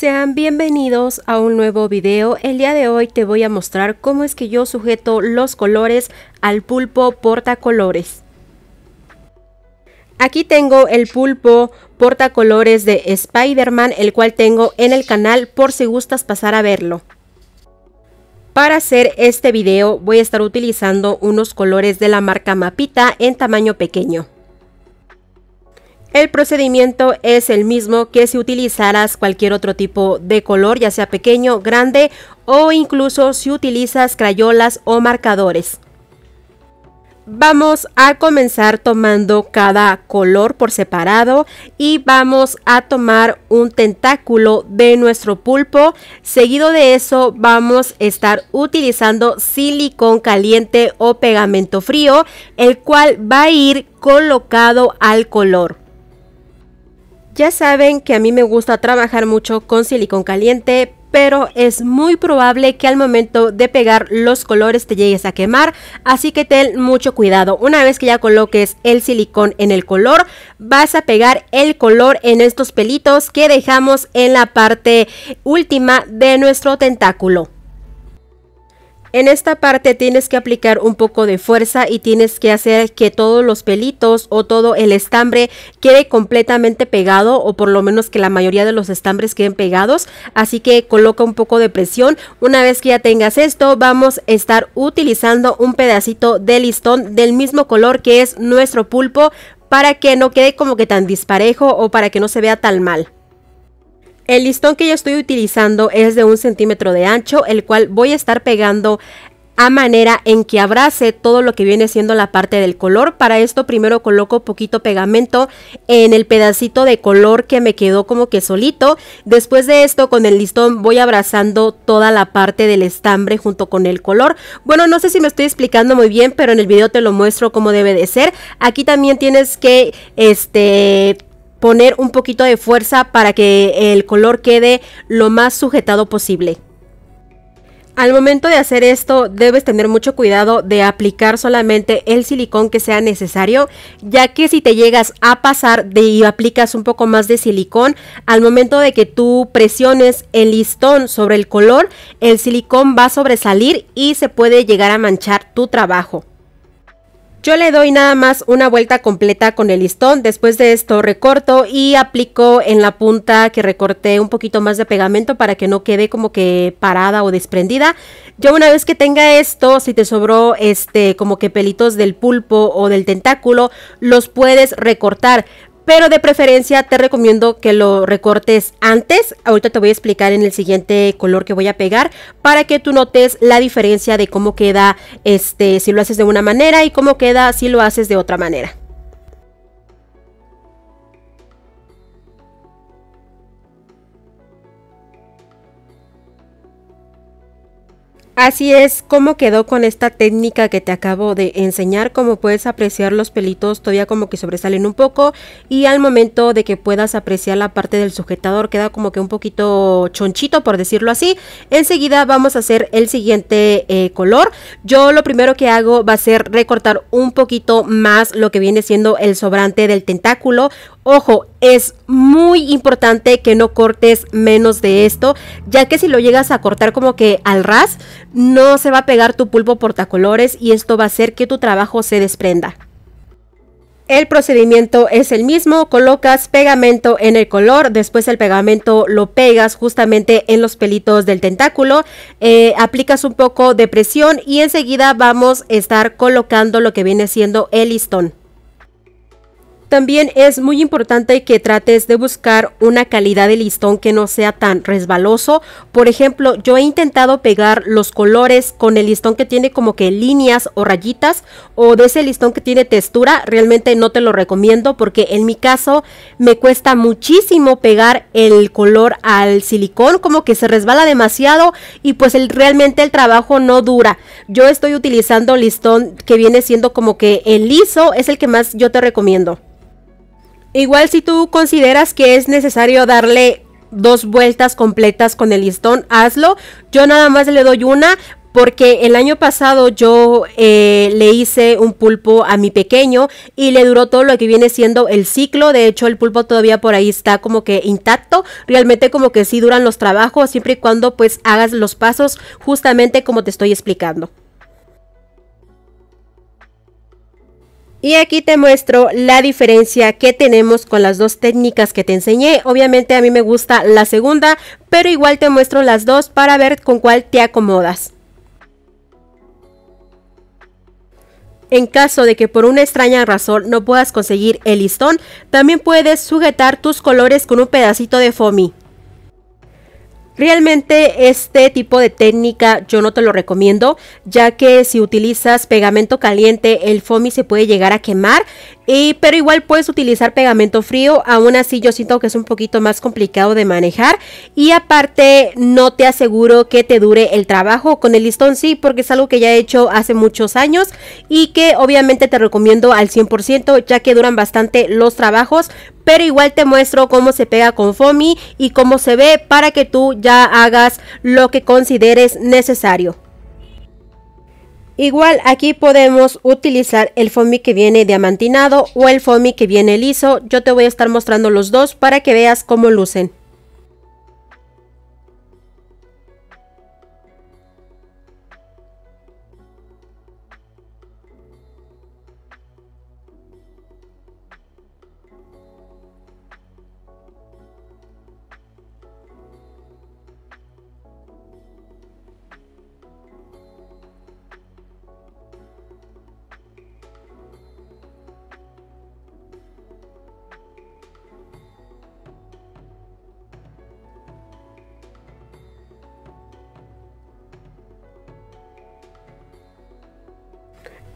Sean bienvenidos a un nuevo video. El día de hoy te voy a mostrar cómo es que yo sujeto los colores al pulpo portacolores. Aquí tengo el pulpo portacolores de Spider-Man, el cual tengo en el canal por si gustas pasar a verlo. Para hacer este video voy a estar utilizando unos colores de la marca Mapita en tamaño pequeño. El procedimiento es el mismo que si utilizaras cualquier otro tipo de color, ya sea pequeño, grande o incluso si utilizas crayolas o marcadores. Vamos a comenzar tomando cada color por separado y vamos a tomar un tentáculo de nuestro pulpo. Seguido de eso vamos a estar utilizando silicón caliente o pegamento frío, el cual va a ir colocado al color. Ya saben que a mí me gusta trabajar mucho con silicón caliente, pero es muy probable que al momento de pegar los colores te llegues a quemar, así que ten mucho cuidado. Una vez que ya coloques el silicón en el color, vas a pegar el color en estos pelitos que dejamos en la parte última de nuestro tentáculo. En esta parte tienes que aplicar un poco de fuerza y tienes que hacer que todos los pelitos o todo el estambre quede completamente pegado o por lo menos que la mayoría de los estambres queden pegados. Así que coloca un poco de presión. Una vez que ya tengas esto vamos a estar utilizando un pedacito de listón del mismo color que es nuestro pulpo para que no quede como que tan disparejo o para que no se vea tan mal. El listón que yo estoy utilizando es de un centímetro de ancho, el cual voy a estar pegando a manera en que abrace todo lo que viene siendo la parte del color. Para esto primero coloco poquito pegamento en el pedacito de color que me quedó como que solito. Después de esto con el listón voy abrazando toda la parte del estambre junto con el color. Bueno, no sé si me estoy explicando muy bien, pero en el video te lo muestro como debe de ser. Aquí también tienes que este poner un poquito de fuerza para que el color quede lo más sujetado posible. Al momento de hacer esto debes tener mucho cuidado de aplicar solamente el silicón que sea necesario, ya que si te llegas a pasar de y aplicas un poco más de silicón, al momento de que tú presiones el listón sobre el color, el silicón va a sobresalir y se puede llegar a manchar tu trabajo. Yo le doy nada más una vuelta completa con el listón, después de esto recorto y aplico en la punta que recorté un poquito más de pegamento para que no quede como que parada o desprendida. Ya una vez que tenga esto, si te sobró este como que pelitos del pulpo o del tentáculo, los puedes recortar pero de preferencia te recomiendo que lo recortes antes. Ahorita te voy a explicar en el siguiente color que voy a pegar para que tú notes la diferencia de cómo queda este si lo haces de una manera y cómo queda si lo haces de otra manera. Así es como quedó con esta técnica que te acabo de enseñar. Como puedes apreciar los pelitos todavía como que sobresalen un poco y al momento de que puedas apreciar la parte del sujetador queda como que un poquito chonchito por decirlo así. Enseguida vamos a hacer el siguiente eh, color. Yo lo primero que hago va a ser recortar un poquito más lo que viene siendo el sobrante del tentáculo Ojo, es muy importante que no cortes menos de esto, ya que si lo llegas a cortar como que al ras, no se va a pegar tu pulpo portacolores y esto va a hacer que tu trabajo se desprenda. El procedimiento es el mismo, colocas pegamento en el color, después el pegamento lo pegas justamente en los pelitos del tentáculo, eh, aplicas un poco de presión y enseguida vamos a estar colocando lo que viene siendo el listón. También es muy importante que trates de buscar una calidad de listón que no sea tan resbaloso. Por ejemplo, yo he intentado pegar los colores con el listón que tiene como que líneas o rayitas o de ese listón que tiene textura. Realmente no te lo recomiendo porque en mi caso me cuesta muchísimo pegar el color al silicón, como que se resbala demasiado y pues el, realmente el trabajo no dura. Yo estoy utilizando listón que viene siendo como que el liso, es el que más yo te recomiendo. Igual si tú consideras que es necesario darle dos vueltas completas con el listón, hazlo. Yo nada más le doy una porque el año pasado yo eh, le hice un pulpo a mi pequeño y le duró todo lo que viene siendo el ciclo. De hecho, el pulpo todavía por ahí está como que intacto. Realmente como que sí duran los trabajos siempre y cuando pues hagas los pasos justamente como te estoy explicando. Y aquí te muestro la diferencia que tenemos con las dos técnicas que te enseñé. Obviamente a mí me gusta la segunda, pero igual te muestro las dos para ver con cuál te acomodas. En caso de que por una extraña razón no puedas conseguir el listón, también puedes sujetar tus colores con un pedacito de foamy. Realmente este tipo de técnica yo no te lo recomiendo, ya que si utilizas pegamento caliente el foamy se puede llegar a quemar pero igual puedes utilizar pegamento frío, aún así yo siento que es un poquito más complicado de manejar y aparte no te aseguro que te dure el trabajo con el listón sí, porque es algo que ya he hecho hace muchos años y que obviamente te recomiendo al 100% ya que duran bastante los trabajos, pero igual te muestro cómo se pega con foamy y cómo se ve para que tú ya hagas lo que consideres necesario. Igual aquí podemos utilizar el foamy que viene diamantinado o el foamy que viene liso. Yo te voy a estar mostrando los dos para que veas cómo lucen.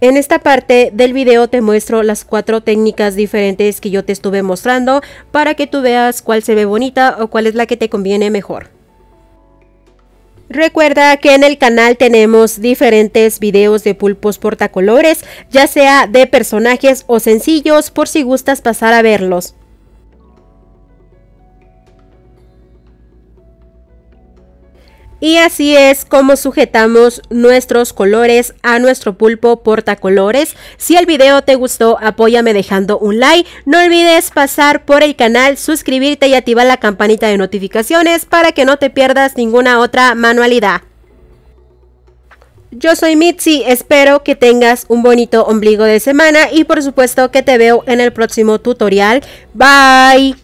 En esta parte del video te muestro las cuatro técnicas diferentes que yo te estuve mostrando para que tú veas cuál se ve bonita o cuál es la que te conviene mejor. Recuerda que en el canal tenemos diferentes videos de pulpos portacolores, ya sea de personajes o sencillos por si gustas pasar a verlos. Y así es como sujetamos nuestros colores a nuestro pulpo portacolores. Si el video te gustó, apóyame dejando un like. No olvides pasar por el canal, suscribirte y activar la campanita de notificaciones para que no te pierdas ninguna otra manualidad. Yo soy Mitzi, espero que tengas un bonito ombligo de semana y por supuesto que te veo en el próximo tutorial. Bye.